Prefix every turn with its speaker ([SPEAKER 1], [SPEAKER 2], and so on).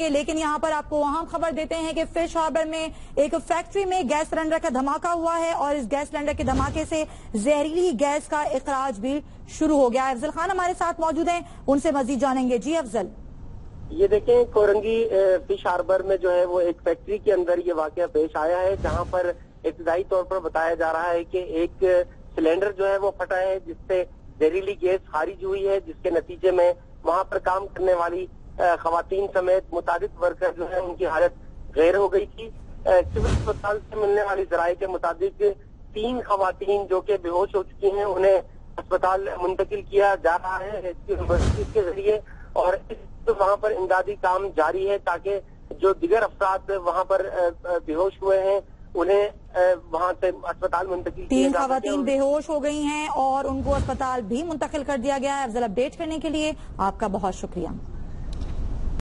[SPEAKER 1] लेकिन यहाँ पर आपको वहाँ खबर देते हैं कि फ़िश हार्बर में एक फैक्ट्री में गैस सिलेंडर का धमाका हुआ है और इस गैस सिलेंडर के धमाके से जहरीली गैस का इखराज भी शुरू हो गया अफजल खान हमारे साथ मौजूद हैं, उनसे मजीद जानेंगे। जी अफजल।
[SPEAKER 2] ये देखें, कोरंगी फ़िश हार्बर में जो है वो एक फैक्ट्री के अंदर ये वाकया पेश आया है, जहाँ पर इब्तदाई तौर पर बताया जा रहा है कि एक सिलेंडर जो है वो फटा है, जिससे जहरीली गैस खारिज हुई है, जिसके नतीजे में वहाँ पर काम करने वाली खातन समेत मुताद वर्कर जो है उनकी हालत गैर हो गई थी। सिविल अस्पताल से मिलने वाली जराये के मुताबिक तीन खातन जो कि बेहोश हो चुकी हैं उन्हें अस्पताल मुंतकिल किया जा रहा है यूनिवर्सिटी के ज़रिए और इस तो वहाँ पर इमदादी काम जारी है ताकि जो दिगर अफराद वहाँ पर बेहोश हुए हैं उन्हें वहाँ से अस्पताल मुंतकिल
[SPEAKER 1] तीन खातन बेहोश हो गई हैं और उनको अस्पताल भी मुंतकिल कर दिया गया है। अफजल अपडेट करने के लिए आपका बहुत शुक्रिया।